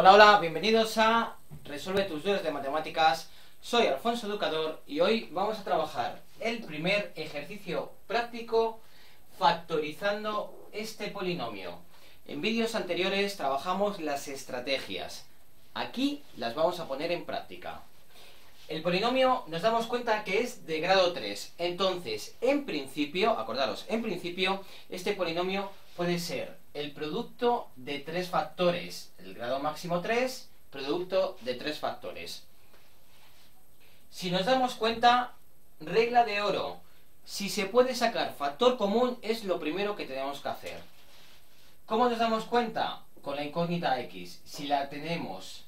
Hola, hola, bienvenidos a Resuelve tus dudas de matemáticas. Soy Alfonso Educador y hoy vamos a trabajar el primer ejercicio práctico factorizando este polinomio. En vídeos anteriores trabajamos las estrategias. Aquí las vamos a poner en práctica. El polinomio nos damos cuenta que es de grado 3. Entonces, en principio, acordaros, en principio, este polinomio puede ser el producto de tres factores. El grado máximo 3, producto de tres factores. Si nos damos cuenta, regla de oro. Si se puede sacar factor común, es lo primero que tenemos que hacer. ¿Cómo nos damos cuenta? Con la incógnita x. Si la tenemos,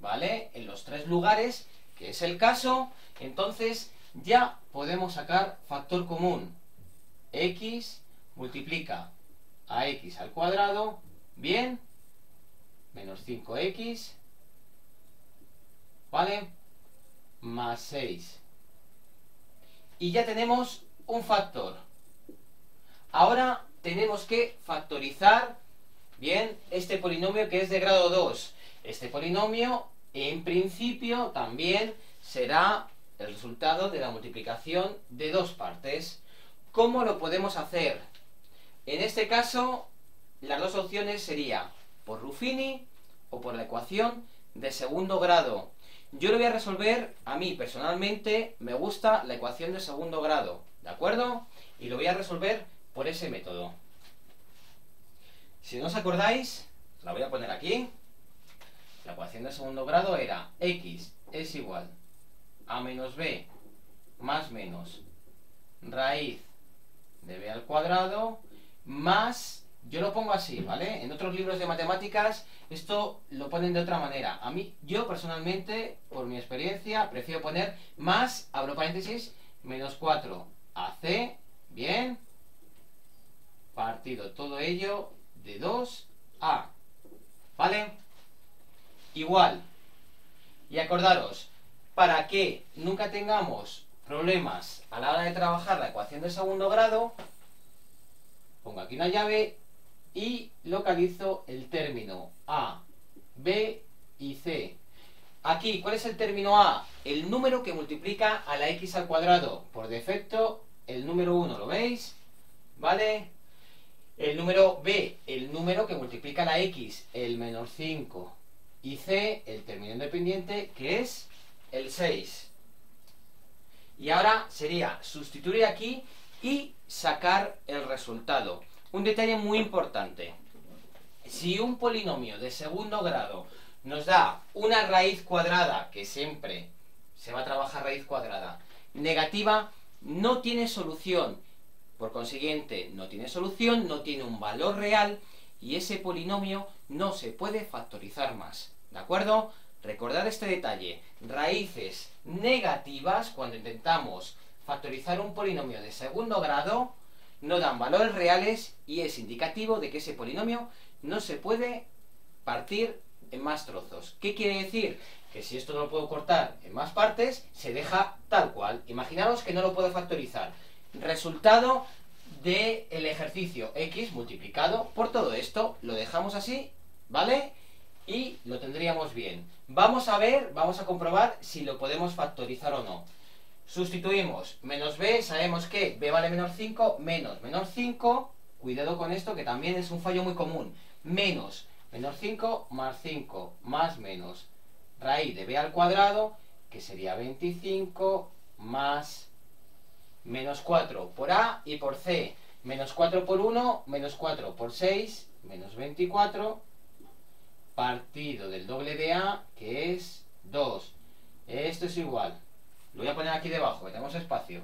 ¿vale? En los tres lugares, que es el caso, entonces ya podemos sacar factor común. x multiplica a x al cuadrado, bien, menos 5x, ¿vale? Más 6. Y ya tenemos un factor. Ahora tenemos que factorizar, bien, este polinomio que es de grado 2. Este polinomio en principio también será el resultado de la multiplicación de dos partes. ¿Cómo lo podemos hacer? En este caso, las dos opciones serían por Ruffini o por la ecuación de segundo grado. Yo lo voy a resolver, a mí personalmente me gusta la ecuación de segundo grado, ¿de acuerdo? Y lo voy a resolver por ese método. Si no os acordáis, la voy a poner aquí. La ecuación de segundo grado era x es igual a menos b más menos raíz de b al cuadrado más, yo lo pongo así, ¿vale? En otros libros de matemáticas esto lo ponen de otra manera. A mí, yo personalmente, por mi experiencia, prefiero poner más, abro paréntesis, menos 4 AC, bien, partido todo ello de 2A, ¿vale? Igual. Y acordaros, para que nunca tengamos problemas a la hora de trabajar la ecuación de segundo grado, pongo aquí una llave y localizo el término A, B y C. Aquí, ¿cuál es el término A? El número que multiplica a la x al cuadrado. Por defecto, el número 1, ¿lo veis? ¿Vale? El número B, el número que multiplica a la x, el menos 5 y C, el término independiente, que es el 6. Y ahora sería sustituir aquí y sacar el resultado. Un detalle muy importante. Si un polinomio de segundo grado nos da una raíz cuadrada, que siempre se va a trabajar raíz cuadrada, negativa, no tiene solución. Por consiguiente, no tiene solución, no tiene un valor real y ese polinomio no se puede factorizar más. ¿De acuerdo? Recordad este detalle. Raíces negativas, cuando intentamos factorizar un polinomio de segundo grado, no dan valores reales y es indicativo de que ese polinomio no se puede partir en más trozos. ¿Qué quiere decir? Que si esto no lo puedo cortar en más partes, se deja tal cual. Imaginaros que no lo puedo factorizar. Resultado del ejercicio x multiplicado por todo esto, lo dejamos así, ¿vale? Y lo tendríamos bien. Vamos a ver, vamos a comprobar si lo podemos factorizar o no. Sustituimos menos b, sabemos que b vale menos 5, menos menos 5, cuidado con esto que también es un fallo muy común, menos menos 5 más 5 más menos raíz de b al cuadrado, que sería 25 más menos 4 por a y por c, menos 4 por 1, menos 4 por 6, menos 24, partido del doble de a, que es 2. Esto es igual lo voy a poner aquí debajo, que tenemos espacio.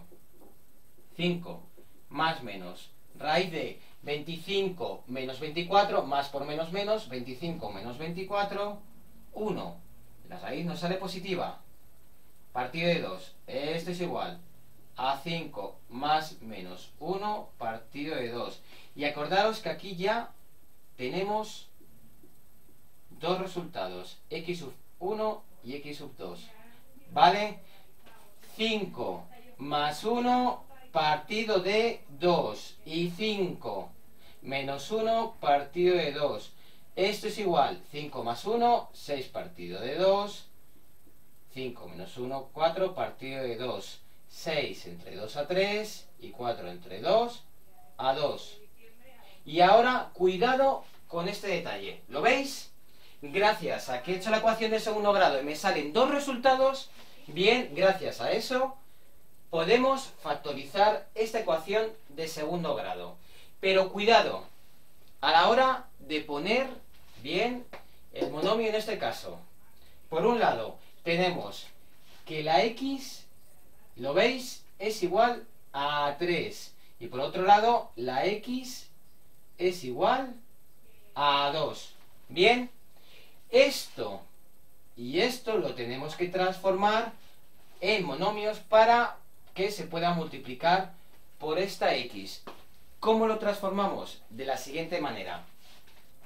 5 más menos raíz de 25 menos 24, más por menos menos, 25 menos 24, 1. La raíz nos sale positiva. Partido de 2. Esto es igual a 5 más menos 1 partido de 2. Y acordaros que aquí ya tenemos dos resultados, x sub 1 y x sub 2. ¿Vale? 5 más 1 partido de 2 y 5 menos 1 partido de 2. Esto es igual, 5 más 1, 6 partido de 2. 5 menos 1, 4 partido de 2. 6 entre 2 a 3 y 4 entre 2 a 2. Y ahora, cuidado con este detalle. ¿Lo veis? Gracias a que he hecho la ecuación de segundo grado y me salen dos resultados, bien, gracias a eso, podemos factorizar esta ecuación de segundo grado. Pero cuidado, a la hora de poner, bien, el monomio en este caso. Por un lado, tenemos que la x, ¿lo veis? Es igual a 3. Y por otro lado, la x es igual a 2. Bien, esto y esto lo tenemos que transformar en monomios para que se pueda multiplicar por esta x. ¿Cómo lo transformamos? De la siguiente manera.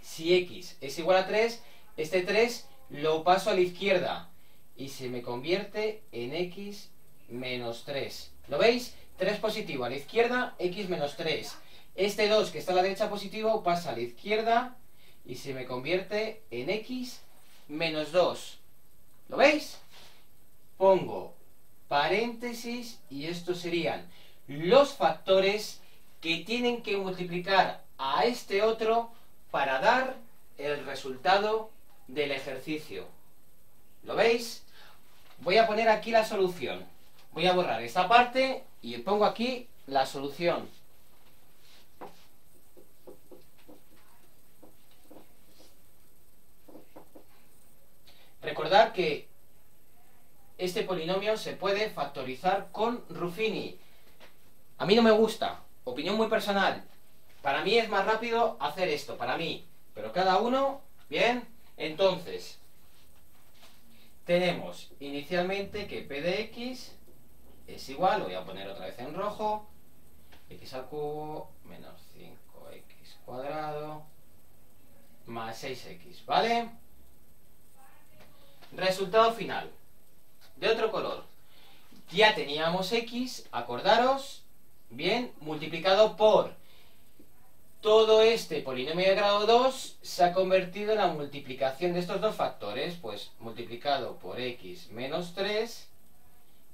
Si x es igual a 3, este 3 lo paso a la izquierda y se me convierte en x menos 3. ¿Lo veis? 3 positivo a la izquierda, x menos 3. Este 2 que está a la derecha positivo pasa a la izquierda y se me convierte en x menos 2. ¿Lo veis? Pongo paréntesis y estos serían los factores que tienen que multiplicar a este otro para dar el resultado del ejercicio. ¿Lo veis? Voy a poner aquí la solución. Voy a borrar esta parte y pongo aquí la solución. Que este polinomio se puede factorizar con Ruffini. A mí no me gusta, opinión muy personal. Para mí es más rápido hacer esto, para mí. Pero cada uno, bien. Entonces, tenemos inicialmente que p de x es igual, lo voy a poner otra vez en rojo, x al cubo menos 5x cuadrado más 6x, ¿vale? Resultado final. De otro color. Ya teníamos x, acordaros, bien, multiplicado por todo este polinomio de grado 2 se ha convertido en la multiplicación de estos dos factores, pues multiplicado por x menos 3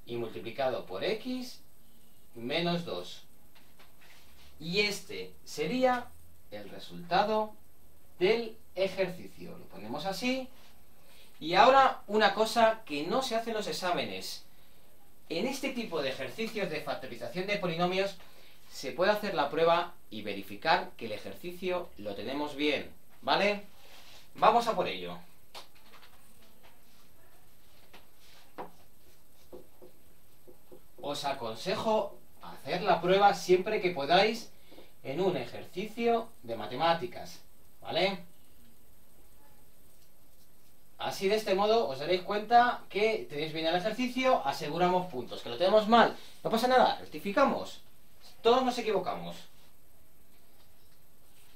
y multiplicado por x menos 2. Y este sería el resultado del ejercicio. Lo ponemos así y ahora una cosa que no se hace en los exámenes. En este tipo de ejercicios de factorización de polinomios se puede hacer la prueba y verificar que el ejercicio lo tenemos bien, ¿vale? Vamos a por ello. Os aconsejo hacer la prueba siempre que podáis en un ejercicio de matemáticas, ¿vale? Así de este modo os daréis cuenta que tenéis bien el ejercicio, aseguramos puntos. Que lo tenemos mal, no pasa nada, rectificamos. Todos nos equivocamos.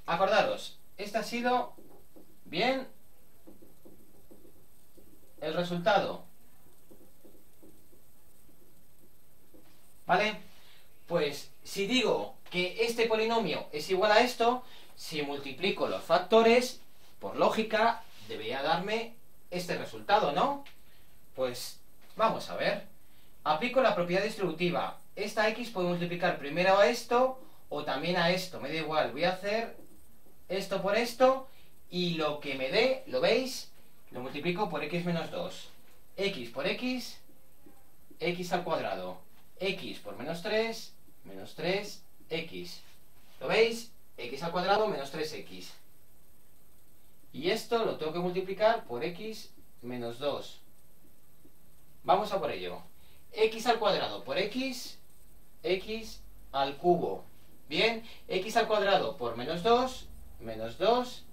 Acordaros, este ha sido bien el resultado. ¿Vale? Pues si digo que este polinomio es igual a esto, si multiplico los factores, por lógica, debería darme este resultado, ¿no? Pues vamos a ver. Aplico la propiedad distributiva. Esta x puede multiplicar primero a esto o también a esto. Me da igual. Voy a hacer esto por esto y lo que me dé, ¿lo veis? Lo multiplico por x menos 2. x por x, x al cuadrado. x por menos 3, menos 3x. ¿Lo veis? x al cuadrado menos 3x. Y esto lo tengo que multiplicar por x menos 2. Vamos a por ello. x al cuadrado por x, x al cubo. Bien, x al cuadrado por menos 2, menos 2,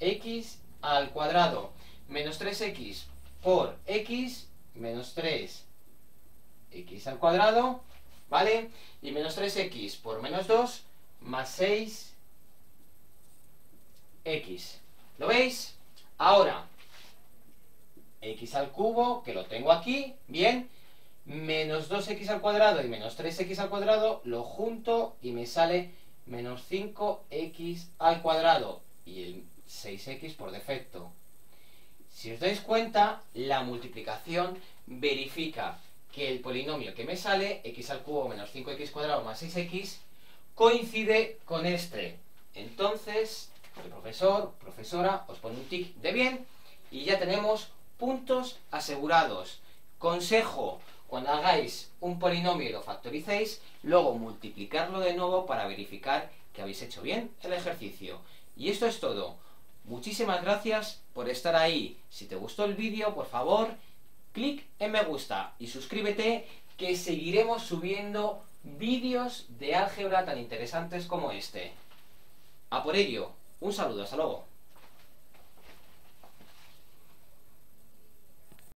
x al cuadrado. Menos 3x por x, menos 3, x al cuadrado, ¿vale? Y menos 3x por menos 2, más 6, x. ¿Lo veis? Ahora, x al cubo, que lo tengo aquí, bien, menos 2x al cuadrado y menos 3x al cuadrado, lo junto y me sale menos 5x al cuadrado. Y el 6x por defecto. Si os dais cuenta, la multiplicación verifica que el polinomio que me sale, x al cubo menos 5x cuadrado más 6x, coincide con este. Entonces, el profesor, profesora, os pone un tic de bien y ya tenemos puntos asegurados. Consejo, cuando hagáis un polinomio y lo factoricéis, luego multiplicarlo de nuevo para verificar que habéis hecho bien el ejercicio. Y esto es todo. Muchísimas gracias por estar ahí. Si te gustó el vídeo, por favor, clic en me gusta y suscríbete que seguiremos subiendo vídeos de álgebra tan interesantes como este. A por ello, un saludo, hasta luego.